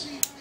seat.